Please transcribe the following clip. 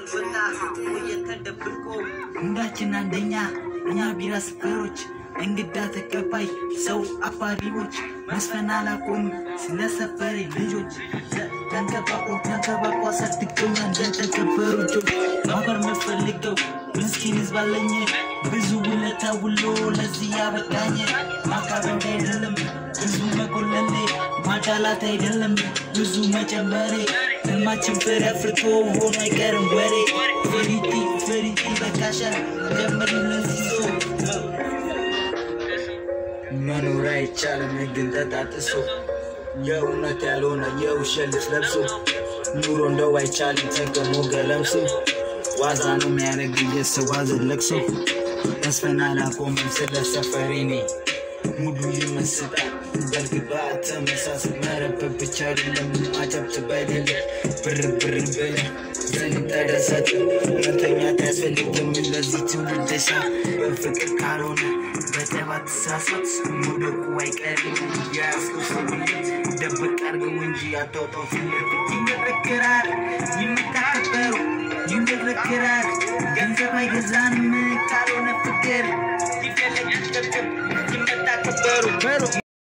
ጠልበና ቆየተን ደብቆ አንደኛ እኛ ቢራ ስፈሮች እንግዳ ተቀባይ ሰው አባሪዎች መስፈን አላቆም ስለ ሰፈሬ ልጆች ተንከባቆ ተንከባቆ አሳድገኛ እንደተከበሩ ልጆች ማበር ምፈልገው ምስኪን ህዝብ አለኝ ብዙ ውለታ ውሎ ለዚህ ያበቃኝ ማዳላት አይደለም ብዙ መጨመሬ። ህልማችን ፍሬ አፍርቶ ሆኖ አይቀርም ወሬ። ፈሪቲ ፈሪቲ በካሻ ሰው። መኖር አይቻልም ህግን ተጣጥሶ የእውነት ያልሆነ የውሸት ልብስ ለብሶ። ኑሮ እንደው አይቻልም ተገሞ ገለምሶ ዋዛ ነው የሚያደርግ የሰው ሀዘን ለቅሶ። ተስፈን አላቆምም ስለ ሰፈሬ ሙሉ ይመስጣል በልግባ ተመሳስል መረበብ ብቻ አይደለም ማጨብጭብ አይደለም። ብር ብር ብል ዘን ተደሰት። መተኛት ያስፈልግም ለዚህ ትውልድ ሻ በፍቅር ካልሆነ በጠባት ተሳሳት መውደቁ አይቀርም የያዝከው ሰውነት ደብቅ አድርገው እንጂ አታውጣው ፊት ይመረክራል ይመካከበሩ ይመረክራል ገንዘብ ካልሆነ ፍቅር